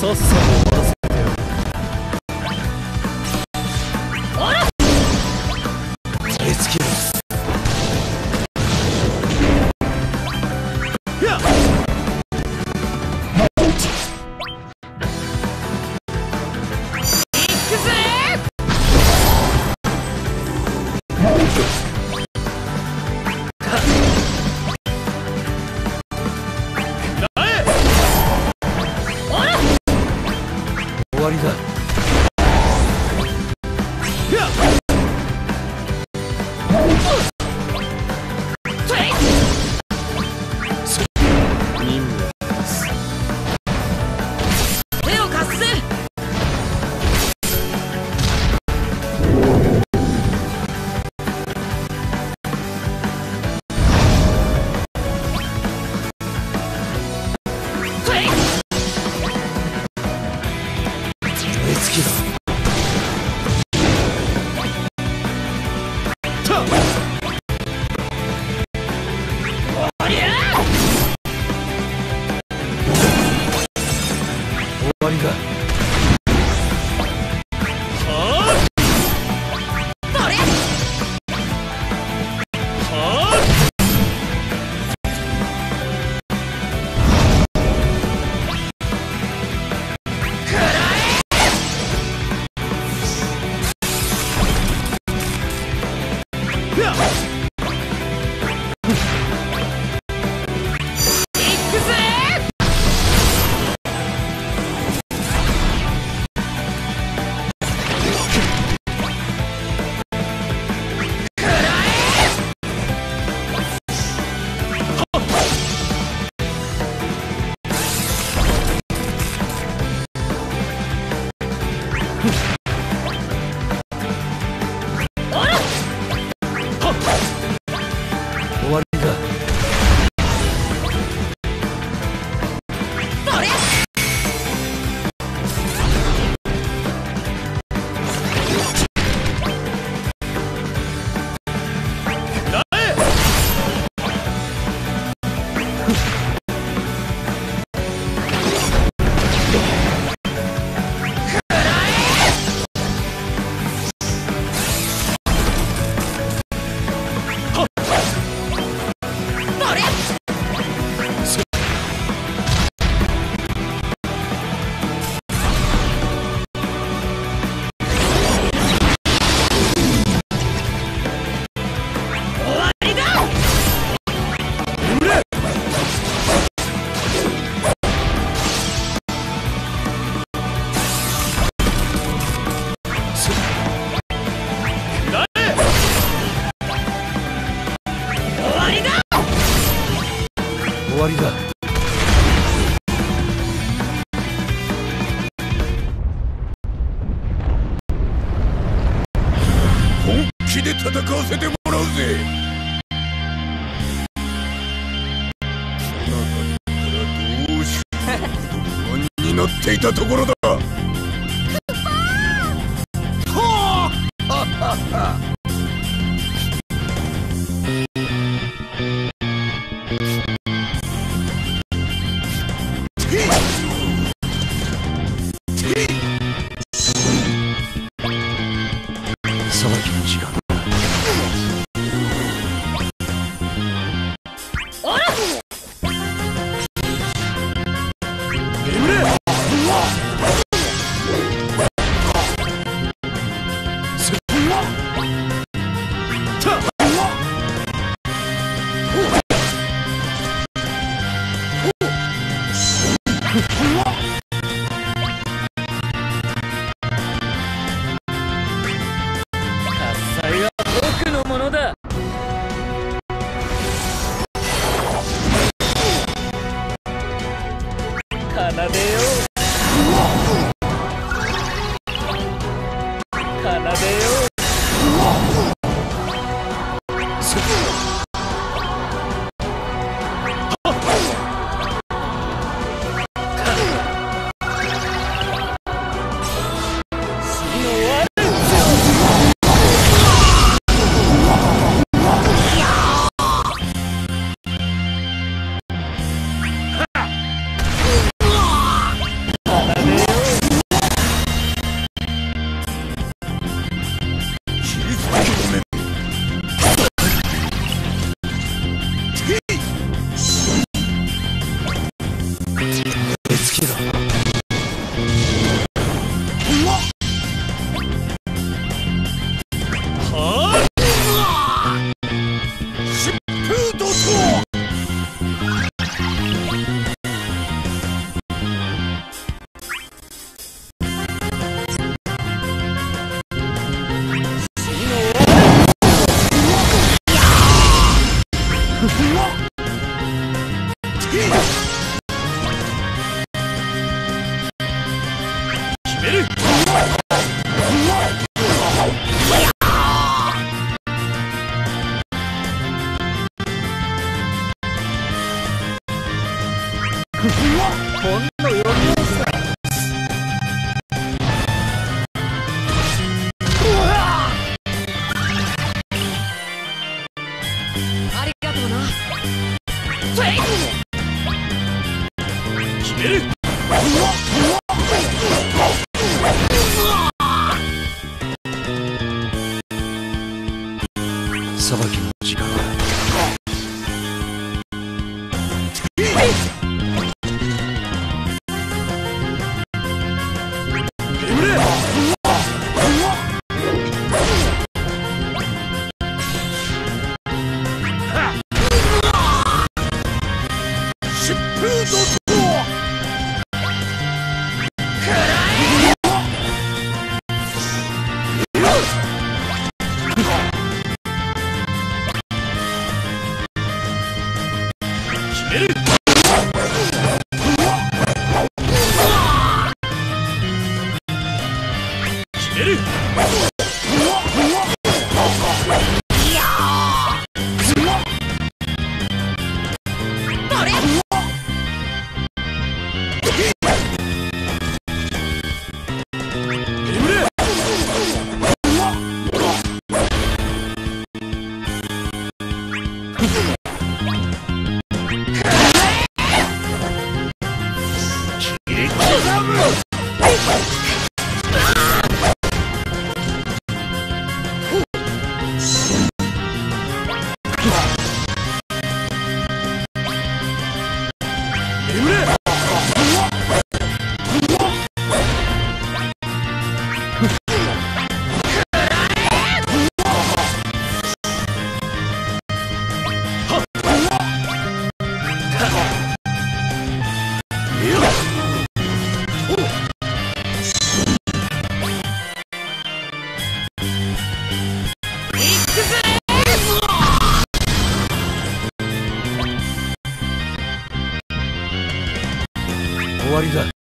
só samba. 終わりだ go! 終わりだ。本気で戦わせてもらうぜ。なっていたところだ。クッパーほんの余裕さありがとうな決める裁きの時間だ決める。眠終わりだ